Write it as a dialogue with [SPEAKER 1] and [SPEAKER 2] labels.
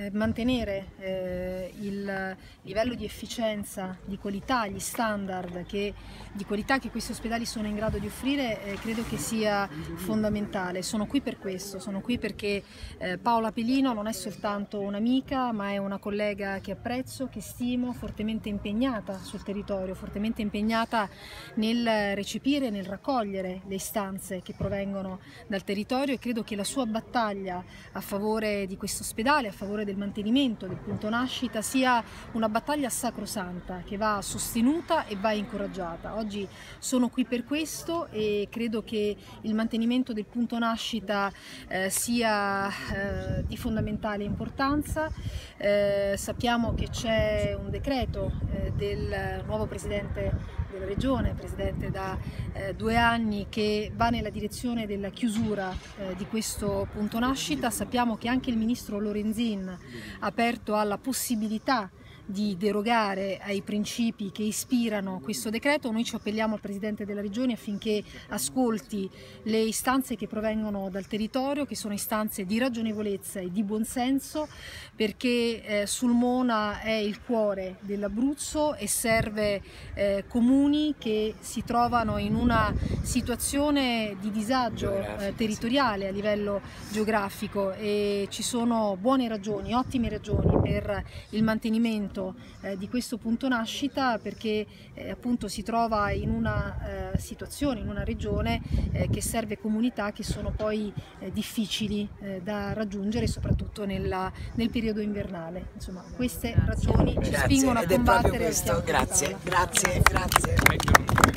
[SPEAKER 1] eh, mantenere eh, il livello di efficienza, di qualità, gli standard che, di qualità che questi ospedali sono in grado di offrire eh, credo che sia fondamentale. Sono qui per questo, sono qui perché eh, Paola Pelino non è soltanto un'amica ma è una collega che apprezzo, che stimo, fortemente impegnata sul territorio, fortemente impegnata nel recepire, nel raccogliere le istanze che provengono dal territorio e credo che la sua battaglia a favore di questo ospedale, a favore del mantenimento del punto nascita sia una battaglia sacrosanta che va sostenuta e va incoraggiata. Oggi sono qui per questo e credo che il mantenimento del punto nascita eh, sia eh, di fondamentale importanza. Eh, sappiamo che c'è un decreto eh, del nuovo Presidente della Regione, Presidente da eh, due anni, che va nella direzione della chiusura eh, di questo punto nascita. Sappiamo che anche il Ministro Lorenzin ha aperto alla possibilità di derogare ai principi che ispirano questo decreto, noi ci appelliamo al Presidente della Regione affinché ascolti le istanze che provengono dal territorio, che sono istanze di ragionevolezza e di buonsenso, perché eh, Sulmona è il cuore dell'Abruzzo e serve eh, comuni che si trovano in una situazione di disagio eh, territoriale a livello geografico. E ci sono buone ragioni, ottime ragioni per il mantenimento appunto eh, di questo punto nascita perché eh, appunto si trova in una eh, situazione, in una regione eh, che serve comunità che sono poi eh, difficili eh, da raggiungere soprattutto nella, nel periodo invernale. Insomma queste ragioni ci spingono a combattere.
[SPEAKER 2] Grazie, grazie, grazie.